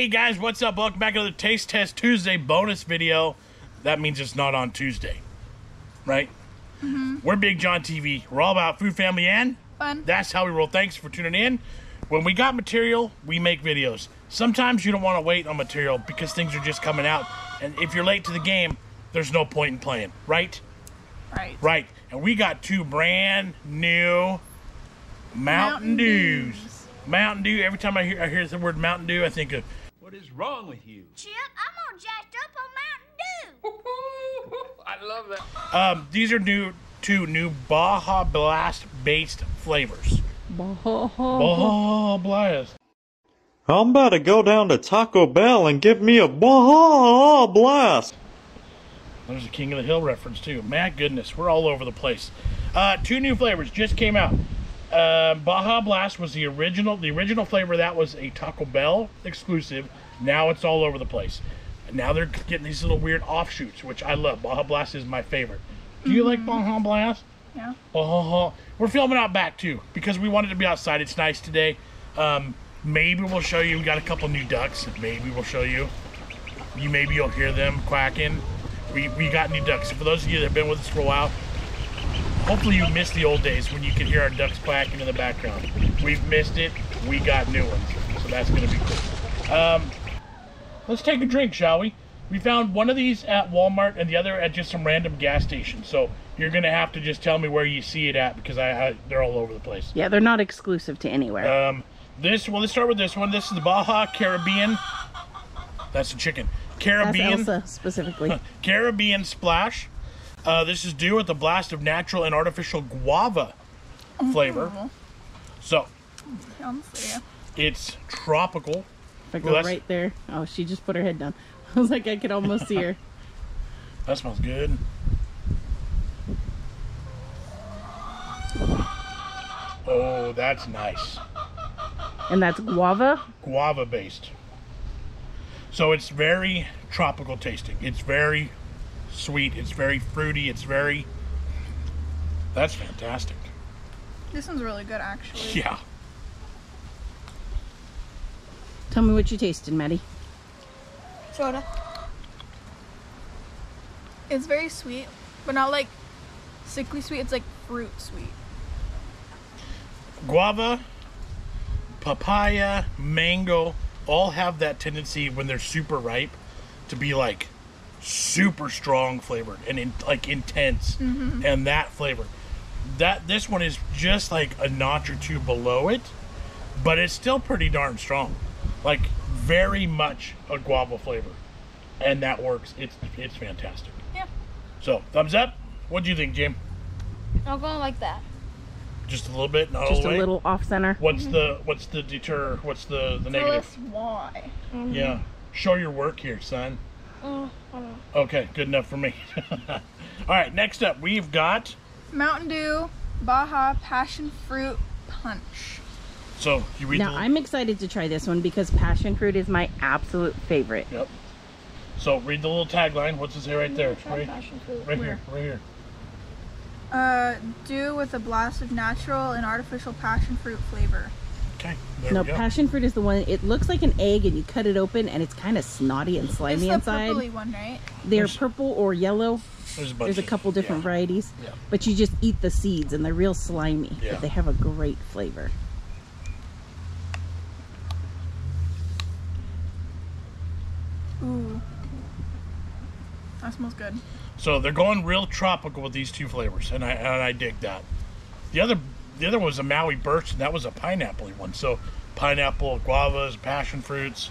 Hey guys, what's up? Welcome back to the Taste Test Tuesday bonus video. That means it's not on Tuesday, right? Mm-hmm. We're BigJon TV. We're all about food, family, and Fun. That's how we roll. Thanks for tuning in. When we got material, we make videos. Sometimes you don't want to wait on material because things are just coming out. And if you're late to the game, there's no point in playing, right? Right. Right. And we got two brand new Mountain, Mountain Dews. Dews. Mountain Dew. Every time I hear I hear the word Mountain Dew, I think of What is wrong with you? Chip, I'm all jacked up on Mountain Dew. I love that. um, these are new two new Baja Blast based flavors. Baja Blast. I'm about to go down to Taco Bell and get me a Baja Blast. There's a King of the Hill reference too. My goodness, we're all over the place. Uh, two new flavors just came out. Uh, Baja Blast was the original. The original flavor that was a Taco Bell exclusive. Now it's all over the place. Now they're getting these little weird offshoots, which I love. Baja Blast is my favorite. Do you like Baja Blast? Yeah. Oh, we're filming out back too because we wanted to be outside. It's nice today. Um, maybe we'll show you. We got a couple new ducks. Maybe we'll show you. You maybe you'll hear them quacking. We we got new ducks. For those of you that have been with us for a while, hopefully you missed the old days when you could hear our ducks quacking in the background. We've missed it. We got new ones, so that's gonna be cool. Um, let's take a drink, shall we? We found one of these at Walmart and the other at just some random gas station. So you're gonna have to just tell me where you see it at because I, I they're all over the place. Yeah, they're not exclusive to anywhere. Um, this well, let's start with this one. This is the Baja Caribbean. That's the chicken. That's Caribbean Elsa specifically. Caribbean Splash. Uh, this is dew with a blast of natural and artificial guava flavor. So it's tropical. If I go Well, right there. Oh, she just put her head down. I was like, I could almost see her. That smells good. Oh, that's nice. And that's guava. Guava based. So it's very tropical tasting. It's very sweet. It's very fruity. It's very. That's fantastic. This one's really good, actually. Yeah. Tell me what you tasted, Maddie. Soda. It's very sweet, but not like sickly sweet. It's like fruit sweet. Guava, papaya, mango all have that tendency when they're super ripe to be like super strong flavored and in, like intense mm-hmm. and that flavor that this one is just like a notch or two below it but it's still pretty darn strong like very much a guava flavor and that works it's it's fantastic Yeah. so thumbs up what do you think jim I'll go like that. just a little bit not all Just a little off center. What's mm-hmm. the what's the deter? What's the the Tell negative? us why. Mm-hmm. Yeah, show your work here, son. Oh, I don't know. Okay, good enough for me. All right, next up we've got. Mountain Dew Baja Passion Fruit Punch. So you read Now, the. I'm excited to try this one because passion fruit is my absolute favorite. Yep. So read the little tagline. What's it say right there? Right, passion fruit. right here. Right here. Uh, dew with a blast of natural and artificial passion fruit flavor. Okay. There No, we go. passion fruit is the one. It looks like an egg, and you cut it open, and it's kind of snotty and It's slimy the inside. purpley one, right? They're There's- purple or yellow. There's a bunch. There's a of- couple different yeah. varieties, Yeah. but you just eat the seeds, and they're real slimy. Yeah. But they have a great flavor. Ooh. That smells good. So they're going real tropical with these two flavors, and I and I dig that. The other the other one was a Maui Burst, and that was a pineapple one. So pineapple, guavas, passion fruits.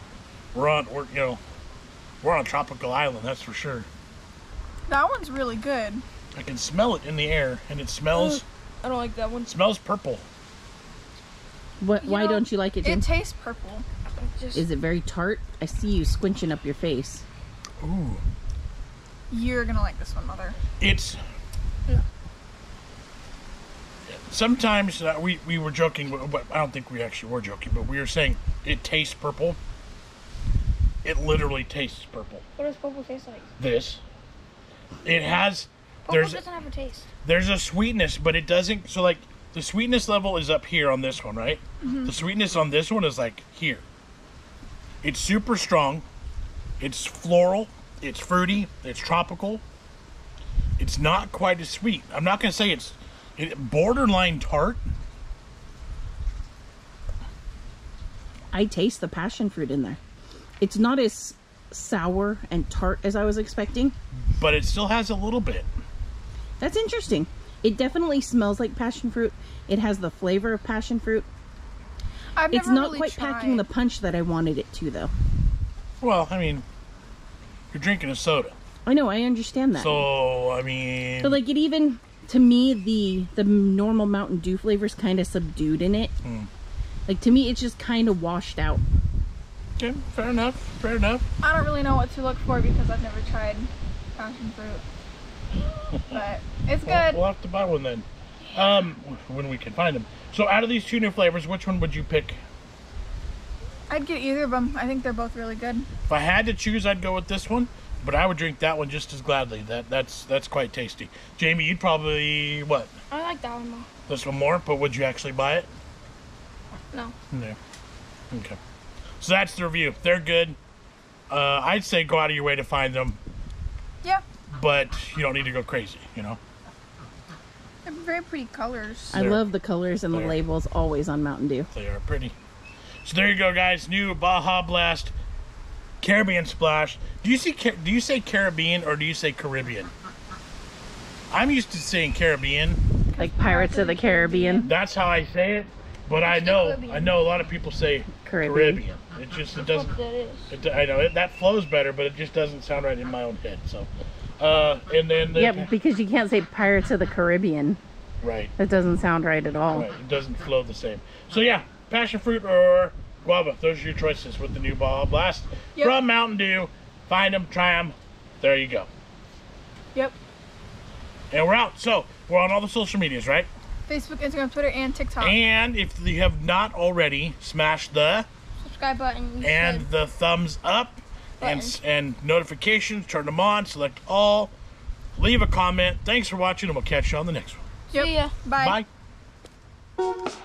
We're on we're you know we're on a tropical island, that's for sure. That one's really good. I can smell it in the air, and it smells I don't like that one. smells purple. What? You why know, don't you like it, Jim? It tastes purple. Just Is it very tart? I see you squinching up your face. Ooh, You're gonna like this one, Mother. it's. Sometimes uh, we, we were joking, but I don't think we actually were joking, but we were saying it tastes purple. It literally tastes purple. what does purple taste like? This. It has. Purple There's doesn't have a taste. there's a sweetness, but it doesn't. So like the sweetness level is up here on this one, right? The sweetness on this one is like here. It's super strong. It's floral. It's fruity. It's tropical. It's not quite as sweet. I'm not gonna say it's it, borderline tart. I taste the passion fruit in there. It's not as sour and tart as I was expecting. but it still has a little bit. That's interesting. It definitely smells like passion fruit. It has the flavor of passion fruit. I've It's not really quite packing the punch that I wanted it to, though. Well, I mean, you're drinking a soda, I know, I understand that. so I mean, But like it even to me the the normal Mountain Dew flavor is kind of subdued in it. Hmm. Like to me it's just kind of washed out. okay, fair enough, fair enough. I don't really know what to look for because I've never tried passion fruit. but it's Well, good. we'll have to buy one then, um, when we can find them. So, out of these two new flavors, which one would you pick? I'd get either of them. I think they're both really good. If I had to choose, I'd go with this one, but I would drink that one just as gladly. That that's that's quite tasty. Jamie, you'd probably what I like that one more. this one more, but would you actually buy it? No. No. Okay. So that's the review. They're good. Uh, I'd say go out of your way to find them, Yeah, but you don't need to go crazy. You know. they're very pretty colors. I There. love the colors and the labels always on Mountain Dew. They are pretty. So there you go, guys. New Baja Blast Caribbean Splash. Do you see? Do you say Caribbean or do you say Caribbean? I'm used to saying Caribbean. Like Pirates of the Caribbean. That's how I say it. But I know, I know a lot of people say Caribbean. Caribbean. It just it doesn't. That is. It, I know it, that flows better, but it just doesn't sound right in my own head. So, uh, and then the, Yeah, because you can't say Pirates of the Caribbean. right. That doesn't sound right at all. Right, it doesn't flow the same. So yeah, passion fruit or guava. Those are your choices with the new Baja Blast Yep. from Mountain Dew. Find them, try them. There you go. Yep. And we're out. So we're on all the social medias, right? Facebook, Instagram, Twitter, and TikTok. And if you have not already, smash the Subscribe button. And should. the thumbs up and and notifications. Turn them on. Select all. Leave a comment. Thanks for watching, and we'll catch you on the next one. Yep. See ya. Bye. Bye.